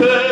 could.